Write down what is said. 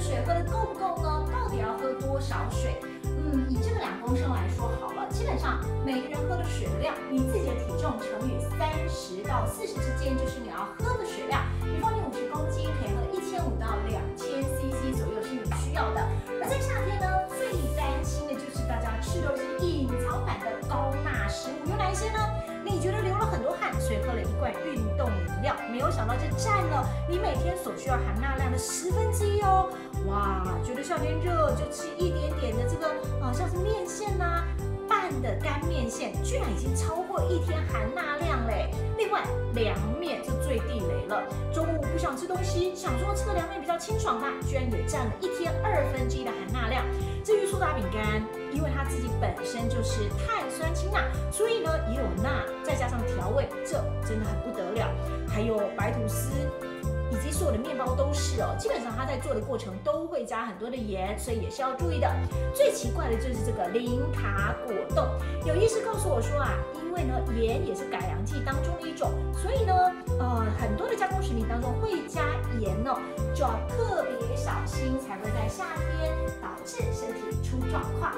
水喝的够不够呢？到底要喝多少水？嗯，以这个两公升来说好了，基本上每个人喝的水量，你自己的体重乘以三十到四十之间，就是你要喝的水量。比方你五十公斤，可以喝一千五到两千 CC 左右是你需要的。而在夏天呢，最担心的就是大家吃的是隐藏版的高钠食物，有哪一些呢？你觉得流了很多汗，所以喝了一罐运动饮料，没有想到这占了你每天所需要含钠量的十分之一哦。哇，觉得夏天热就吃一点点的这个，呃，像是面线呐、拌的干面线，居然已经超过一天含钠量嘞。另外，凉面就最地雷了，中午不想吃东西，想说吃个凉面比较清爽吧，居然也占了一天二分之一的含钠量。至于苏打饼干，因为它自己本身就是碳酸氢钠，所以呢也有钠，再加上调味，这真的很不得了。还有白吐司。都是哦，基本上它在做的过程都会加很多的盐，所以也是要注意的。最奇怪的就是这个零卡果冻，有医师告诉我说啊，因为呢盐也是改良剂当中的一种，所以呢呃很多的加工食品当中会加盐哦，就要特别小心，才会在夏天导致身体出状况。